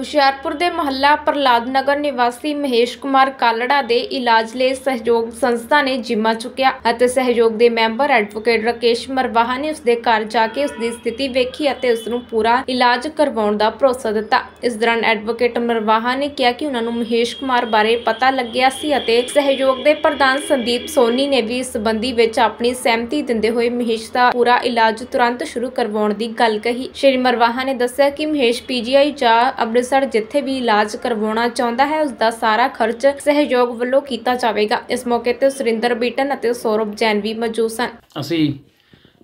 ਹੁਸ਼ਿਆਰਪੁਰ ਦੇ ਮਹੱਲਾ ਪ੍ਰਲਾਦ ਨਗਰ ਨਿਵਾਸੀ ਮਹੇਸ਼ ਕੁਮਾਰ ਕਾਲੜਾ ਦੇ ਇਲਾਜ ਲਈ ਸਹਿਯੋਗ ਸੰਸਥਾ ਨੇ ਜਿੰਮਾ ਚੁੱਕਿਆ ਅਤੇ ਸਹਿਯੋਗ ਦੇ ਮੈਂਬਰ ਐਡਵੋਕੇਟ ਰਕੇਸ਼ ਮਰਵਾਹਾ ਨੇ ਉਸ ਦੇ ਘਰ ਜਾ ਕੇ ਉਸ ਦੀ ਸਥਿਤੀ ਵੇਖੀ ਅਤੇ ਉਸ ਨੂੰ ਪੂਰਾ ਇਲਾਜ ਕਰਵਾਉਣ ਦਾ ਭਰੋਸਾ ਦਿੱਤਾ। ਇਸ ਦੌਰਾਨ ਐਡਵੋਕੇਟ ਮਰਵਾਹਾ ਨੇ ਕਿਹਾ ਕਿ ਉਹਨਾਂ ਨੂੰ ਮਹੇਸ਼ ਕੁਮਾਰ ਬਾਰੇ ਪਤਾ ਲੱਗਿਆ ਸੀ ਅਤੇ ਸਹਿਯੋਗ ਦੇ ਪ੍ਰਧਾਨ ਸੰਦੀਪ ਸੋਨੀ ਨੇ ਵੀ ਇਸ ਸੰਬੰਧੀ ਵਿੱਚ ਆਪਣੀ ਸਹਿਮਤੀ ਦਿੰਦੇ ਹੋਏ ਮਹੇਸ਼ ਦਾ ਪੂਰਾ ਇਲਾਜ ਤੁਰੰਤ ਸ਼ੁਰੂ ਕਰਵਾਉਣ ਦੀ ਗੱਲ ਕਹੀ। ਸ਼੍ਰੀ ਮਰਵਾਹਾ ਨੇ ਦੱਸਿਆ ਕਿ ਮਹੇਸ਼ ਪੀਜੀਆਈ ਜਾਂ ਅੰਮ੍ਰਿਤ ਅੰਮ੍ਰਿਤਸਰ ਜਿੱਥੇ ਵੀ ਇਲਾਜ ਕਰਵਾਉਣਾ ਚਾਹੁੰਦਾ ਹੈ ਉਸ ਦਾ ਸਾਰਾ ਖਰਚ ਸਹਿਯੋਗ ਵੱਲੋਂ ਕੀਤਾ ਜਾਵੇਗਾ। ਇਸ ਮੌਕੇ ਤੇ ਸੁਰਿੰਦਰ ਬੀਟਨ ਅਤੇ ਸੌਰਵ ਜੈਨ ਵੀ ਮੌਜੂਦ ਸਨ। ਅਸੀਂ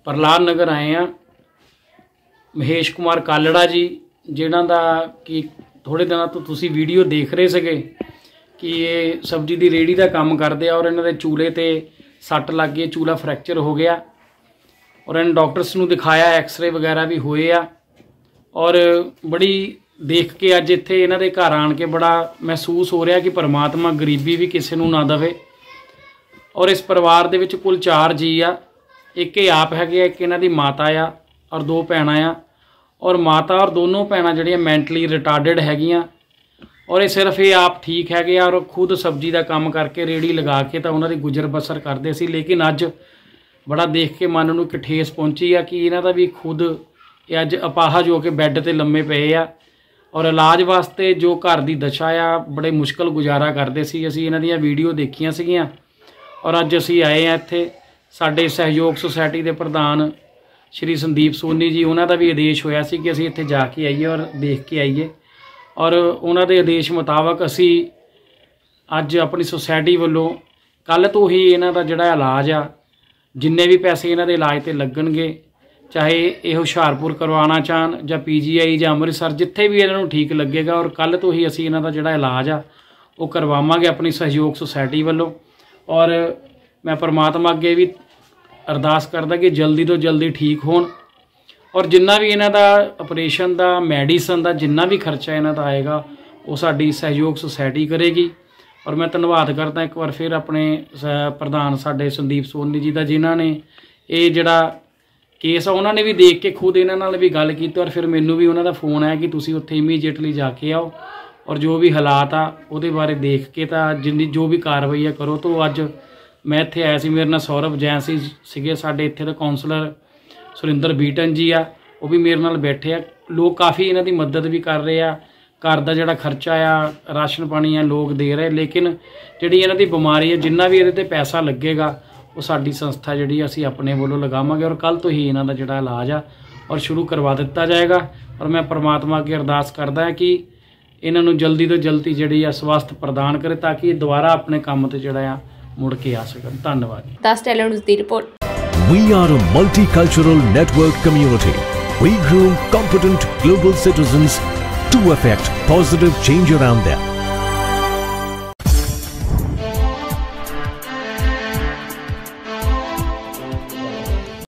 ਪ੍ਰਲਾਦ ਨਗਰ ਆਏ ਆ ਮਹੇਸ਼ ਕੁਮਾਰ ਕਾਲੜਾ ਜੀ ਜਿਹਨਾਂ ਦਾ ਕਿ ਥੋੜੇ ਦਿਨਾਂ ਤੋਂ ਤੁਸੀਂ ਵੀਡੀਓ ਦੇਖ ਰਹੇ ਸੀਗੇ ਕਿ ਇਹ ਸਬਜ਼ੀ ਦੀ ਰੇੜੀ ਦਾ ਕੰਮ ਕਰਦੇ ਆ ਔਰ ਇਹਨਾਂ ਦੇ ਚੂਲੇ ਤੇ ਸੱਟ ਲੱਗ ਗਈ, ਚੂਲਾ ਫ੍ਰੈਕਚਰ ਹੋ ਗਿਆ। ਔਰ ਇਹਨਾਂ ਡਾਕਟਰਸ ਨੂੰ ਦਿਖਾਇਆ, ਐਕਸ-ਰੇ ਵਗੈਰਾ ਵੀ ਹੋਏ ਆ। ਔਰ ਬੜੀ ਦੇਖ ਕੇ ਅੱਜ ਇੱਥੇ ਇਹਨਾਂ ਦੇ ਘਰ ਆਣ ਕੇ ਬੜਾ ਮਹਿਸੂਸ ਹੋ ਰਿਹਾ ਕਿ ਪਰਮਾਤਮਾ ਗਰੀਬੀ ਵੀ ਕਿਸੇ ਨੂੰ ਨਾ ਦਵੇ। ਔਰ ਇਸ ਪਰਿਵਾਰ ਦੇ ਵਿੱਚ ਕੁੱਲ 4 ਜੀ ਆ। ਇੱਕ ਇਹ ਆਪ ਹੈਗੇ ਆ, ਇੱਕ ਇਹਨਾਂ ਦੀ ਮਾਤਾ ਆ ਔਰ ਦੋ ਭੈਣਾਂ ਆ। ਔਰ ਮਾਤਾ ਔਰ ਦੋਨੋਂ ਭੈਣਾਂ ਜਿਹੜੀਆਂ ਮੈਂਟਲੀ ਰਿਟਾਰਡਡ ਹੈਗੀਆਂ। ਔਰ ਇਹ ਸਿਰਫ ਇਹ ਆਪ ਠੀਕ ਹੈਗੇ ਆ ਔਰ ਖੁਦ ਸਬਜ਼ੀ ਦਾ ਕੰਮ ਕਰਕੇ ਰੇੜੀ ਲਗਾ ਕੇ ਤਾਂ ਉਹਨਾਂ ਦੀ ਗੁਜ਼ਰ ਬਸਰ ਕਰਦੇ ਸੀ। ਲੇਕਿਨ ਅੱਜ ਬੜਾ ਦੇਖ ਕੇ ਮਨ ਨੂੰ ਇੱਕ ਠੇਸ ਪਹੁੰਚੀ ਆ ਕਿ ਇਹਨਾਂ ਦਾ ਵੀ ਖੁਦ ਇਹ ਅੱਜ ਅਪਾਹਜ ਹੋ ਕੇ ਬੈੱਡ ਤੇ ਲੰਮੇ ਪਏ ਆ। ਔਰ ਇਲਾਜ ਵਾਸਤੇ ਜੋ ਘਰ ਦੀ ਦਸ਼ਾ ਆ, ਬੜੇ ਮੁਸ਼ਕਲ ਗੁਜ਼ਾਰਾ ਕਰਦੇ ਸੀ। ਅਸੀਂ ਇਹਨਾਂ ਦੀਆਂ ਵੀਡੀਓ ਦੇਖੀਆਂ ਸੀਗੀਆਂ। ਔਰ ਅੱਜ ਅਸੀਂ ਆਏ ਆ ਇੱਥੇ। ਸਾਡੇ ਸਹਿਯੋਗ ਸੁਸਾਇਟੀ ਦੇ ਪ੍ਰਧਾਨ ਸ਼੍ਰੀ ਸੰਦੀਪ ਸੋਨੀ ਜੀ, ਉਹਨਾਂ ਦਾ ਵੀ ਆਦੇਸ਼ ਹੋਇਆ ਸੀ ਕਿ ਅਸੀਂ ਇੱਥੇ ਜਾ ਕੇ ਆਈਏ ਔਰ ਦੇਖ ਕੇ ਆਈਏ। ਔਰ ਉਹਨਾਂ ਦੇ ਆਦੇਸ਼ ਮੁਤਾਬਕ ਅਸੀਂ ਅੱਜ ਆਪਣੀ ਸੁਸਾਇਟੀ ਵੱਲੋਂ ਕੱਲ ਤੋਂ ਹੀ ਇਹਨਾਂ ਦਾ ਜਿਹੜਾ ਇਲਾਜ ਆ, ਜਿੰਨੇ ਵੀ ਪੈਸੇ ਇਹਨਾਂ ਦੇ ਇਲਾਜ ਤੇ ਲੱਗਣਗੇ ਚਾਹੇ ਇਹ ਹੁਸ਼ਿਆਰਪੁਰ ਕਰਵਾਉਣਾ ਚਾਹਣ ਜਾਂ ਪੀਜੀਆਈ ਜਾਂ ਅੰਮ੍ਰਿਤਸਰ, ਜਿੱਥੇ ਵੀ ਇਹਨਾਂ ਨੂੰ ਠੀਕ ਲੱਗੇਗਾ ਔਰ ਕੱਲ ਤੋਂ ਹੀ ਅਸੀਂ ਇਹਨਾਂ ਦਾ ਜਿਹੜਾ ਇਲਾਜ ਆ, ਉਹ ਕਰਵਾਵਾਂਗੇ ਆਪਣੀ ਸਹਿਯੋਗ ਸੁਸਾਇਟੀ ਵੱਲੋਂ। ਔਰ ਮੈਂ ਪਰਮਾਤਮਾ ਅੱਗੇ ਵੀ ਅਰਦਾਸ ਕਰਦਾ ਕਿ ਜਲਦੀ ਤੋਂ ਜਲਦੀ ਠੀਕ ਹੋਣ। ਔਰ ਜਿੰਨਾ ਵੀ ਇਹਨਾਂ ਦਾ ਆਪਰੇਸ਼ਨ ਦਾ ਮੈਡੀਸਨ ਦਾ, ਜਿੰਨਾ ਵੀ ਖਰਚਾ ਇਹਨਾਂ ਦਾ ਆਏਗਾ, ਉਹ ਸਾਡੀ ਸਹਿਯੋਗ ਸੁਸਾਇਟੀ ਕਰੇਗੀ। ਔਰ ਮੈਂ ਧੰਨਵਾਦ ਕਰਦਾ ਇੱਕ ਵਾਰ ਫਿਰ ਆਪਣੇ ਸ- ਪ੍ਰਧਾਨ ਸਾਡੇ ਸੰਦੀਪ ਸੋਨੀ ਜੀ ਦਾ, ਜਿਨ੍ਹਾਂ ਨੇ ਇਹ ਜਿਹੜਾ ਕੇਸ ਆ, ਉਹਨਾਂ ਨੇ ਵੀ ਦੇਖ ਕੇ ਖੁਦ ਇਹਨਾਂ ਨਾਲ ਵੀ ਗੱਲ ਕੀਤੀ ਔਰ ਫਿਰ ਮੈਨੂੰ ਵੀ ਉਹਨਾਂ ਦਾ ਫੋਨ ਆਇਆ ਕਿ ਤੁਸੀਂ ਉੱਥੇ ਇਮੀਡੀਏਟਲੀ ਜਾ ਕੇ ਆਓ ਔਰ ਜੋ ਵੀ ਹਾਲਾਤ ਆ, ਉਹਦੇ ਬਾਰੇ ਦੇਖ ਕੇ ਤਾਂ ਜਿੰਨੀ ਜੋ ਵੀ ਕਾਰਵਾਈ ਆ ਕਰੋ ਤੋਂ ਅੱਜ ਮੈਂ ਇੱਥੇ ਆਇਆ ਸੀ, ਮੇਰੇ ਨਾਲ ਸੌਰਵ ਜੈਨ ਸੀ, ਸੀਗੇ ਸਾਡੇ ਇੱਥੇ ਦੇ ਕਾਉਂਸਲਰ ਸੁਰਿੰਦਰ ਬੀਟਨ ਜੀ ਆ, ਉਹ ਵੀ ਮੇਰੇ ਨਾਲ ਬੈਠੇ ਆ। ਲੋਕ ਕਾਫੀ ਇਹਨਾਂ ਦੀ ਮਦਦ ਵੀ ਕਰ ਰਹੇ ਆ, ਘਰ ਦਾ ਜਿਹੜਾ ਖਰਚਾ ਆ, ਰਾਸ਼ਨ ਪਾਣੀ ਆ, ਲੋਕ ਦੇ ਰਹੇ ਲੇਕਿਨ ਜਿਹੜੀ ਇਹਨਾਂ ਦੀ ਬਿਮਾਰੀ ਆ, ਜਿੰਨਾ ਵੀ ਇਹਦੇ ਤੇ ਪੈਸਾ ਲੱਗੇਗਾ ਉਹ ਸਾਡੀ ਸੰਸਥਾ ਜਿਹੜੀ ਅਸੀਂ ਆਪਣੇ ਵੱਲੋਂ ਲਗਾਵਾਂਗੇ ਔਰ ਕੱਲ ਤੋਂ ਹੀ ਇਹਨਾਂ ਦਾ ਜਿਹੜਾ ਇਲਾਜ ਆ ਔਰ ਸ਼ੁਰੂ ਕਰਵਾ ਦਿੱਤਾ ਜਾਏਗਾ ਔਰ ਮੈਂ ਪ੍ਰਮਾਤਮਾ ਅੱਗੇ ਅਰਦਾਸ ਕਰਦਾ ਹਾਂ ਕਿ ਇਹਨਾਂ ਨੂੰ ਜਲਦੀ ਤੋਂ ਜਲਦੀ ਜਿਹੜੀ ਆ ਸਵਾਸਥ ਪ੍ਰਦਾਨ ਕਰੇ ਤਾਂ ਕਿ ਇਹ ਦੁਬਾਰਾ ਆਪਣੇ ਕੰਮ ਤੇ ਜਿਹੜਾ ਆ ਮੁੜ ਕੇ ਆ ਸਕਣ ਧੰਨਵਾਦ ਜੀ 10 talent news the report We are a multicultural network community. We groom competent global citizens to effect positive change around them.